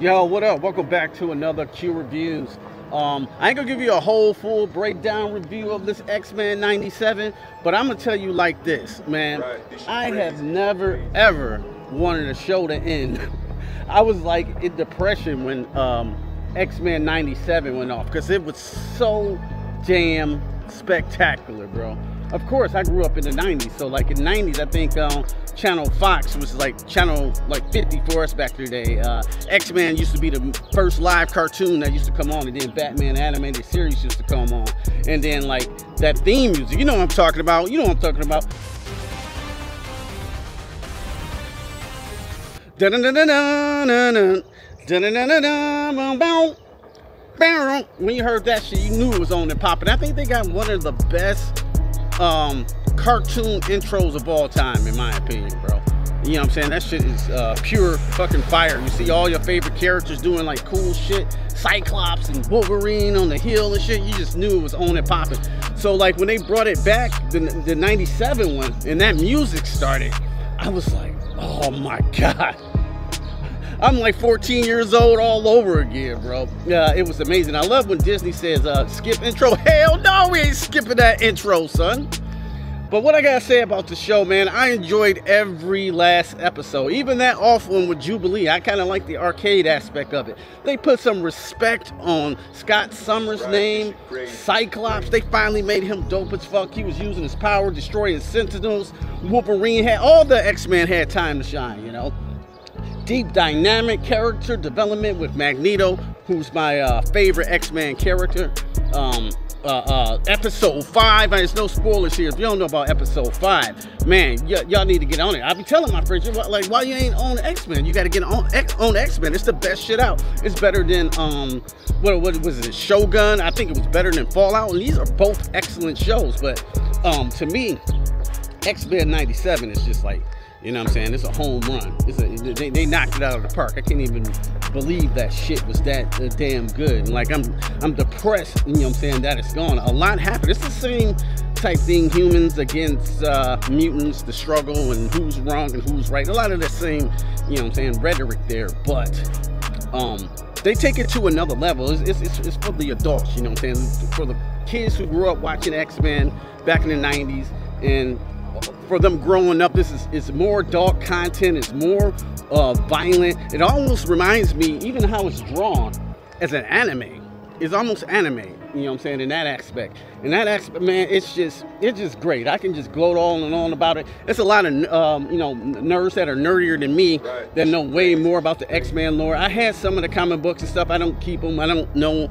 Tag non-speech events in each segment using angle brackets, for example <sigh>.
Yo, what up? Welcome back to another Q Reviews. Um, I ain't gonna give you a whole full breakdown review of this X-Men 97, but I'm gonna tell you like this, man. Right, I have never ever wanted a show to end. <laughs> I was like in depression when um, X-Men 97 went off because it was so damn spectacular, bro of course, I grew up in the 90s. So like in the 90s, I think um, Channel Fox was like channel like 50 for us back in the day. Uh, X-Men used to be the first live cartoon that used to come on. And then Batman animated series used to come on. And then like that theme music, you know what I'm talking about. You know what I'm talking about. When you heard that shit, you knew it was on and popping. I think they got one of the best um, cartoon intros of all time, in my opinion, bro. You know what I'm saying? That shit is uh, pure fucking fire. You see all your favorite characters doing like cool shit. Cyclops and Wolverine on the hill and shit. You just knew it was on and popping. So like when they brought it back, the, the 97 one, and that music started, I was like, oh my <laughs> God. I'm like 14 years old all over again, bro. Yeah, it was amazing. I love when Disney says, uh, skip intro. Hell no, we ain't skipping that intro, son. But what I gotta say about the show, man, I enjoyed every last episode. Even that off one with Jubilee, I kind of like the arcade aspect of it. They put some respect on Scott Summers' right. name, Cyclops. They finally made him dope as fuck. He was using his power, destroying Sentinels. Wolverine had all the X-Men had time to shine, you know deep dynamic character development with Magneto, who's my uh, favorite X-Men character. Um, uh, uh, episode five. There's no spoilers here. If you don't know about episode five, man, y'all need to get on it. I be telling my friends, like, why you ain't on X Men? You got to get on X on X Men. It's the best shit out. It's better than um, what what was it? Shogun. I think it was better than Fallout. And these are both excellent shows. But um, to me, X Men '97 is just like you know what I'm saying? It's a home run. A, they, they knocked it out of the park. I can't even believe that shit was that uh, damn good. like I'm I'm depressed, you know what I'm saying, that it's gone. A lot happened. It's the same type thing, humans against uh, mutants, the struggle and who's wrong and who's right. A lot of the same, you know what I'm saying, rhetoric there. But um, they take it to another level. It's, it's, it's, it's for the adults, you know what I'm saying? For the kids who grew up watching X-Men back in the 90s and for them growing up. This is it's more adult content. It's more uh, violent. It almost reminds me, even how it's drawn as an anime. It's almost anime. You know what I'm saying? In that aspect. In that aspect, man, it's just it's just great. I can just gloat on and on about it. It's a lot of um, you know nerds that are nerdier than me right. that know way more about the X-Men lore. I had some of the comic books and stuff. I don't keep them. I don't know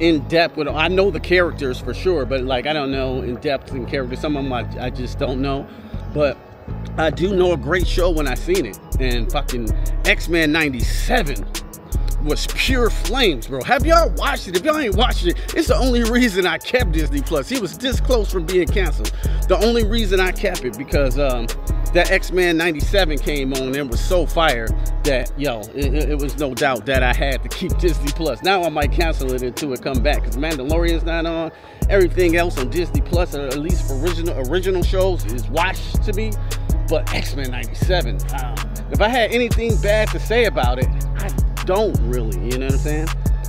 in depth with I know the characters for sure, but like I don't know in depth in characters. Some of them I, I just don't know. But I do know a great show when I seen it. And fucking X-Men 97 was pure flames, bro. Have y'all watched it? If y'all ain't watched it, it's the only reason I kept Disney Plus. He was this close from being canceled. The only reason I kept it because um, that X-Men 97 came on and was so fire that, yo, it, it, was no doubt that I had to keep <laughs> Disney Plus. Now I might cancel it until it come back because Mandalorian's not on. Everything else on Disney Plus, at least for original original shows, is watched to me. But X-Men 97, um, if I had anything bad to say about it, I don't really, you know what I'm saying?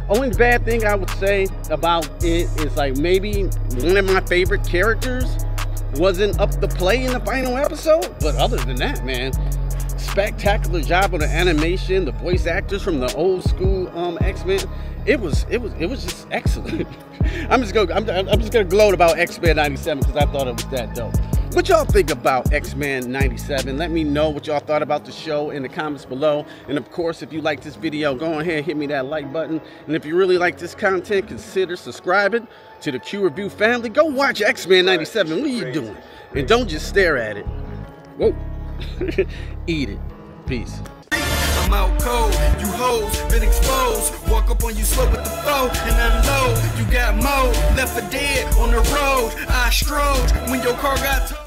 Only bad thing I would say about it is like maybe one of my favorite characters wasn't up to play in the final episode. But other than that, man, spectacular job on the animation, the voice actors from the old school um, X-Men. It was it was it was just excellent. <laughs> I'm just gonna I'm, I'm just gonna gloat about X-Men 97 because I thought it was that dope. What y'all think about X-Men 97? Let me know what y'all thought about the show in the comments below. And of course, if you like this video, go ahead and hit me that like button. And if you really like this content, consider subscribing to the Q Review family. Go watch X-Men 97. What are you doing? And don't just stare at it. Whoa. <laughs> Eat it. Peace. Up on you slow with the flow and unload. You got mo left for dead on the road. I strode when your car got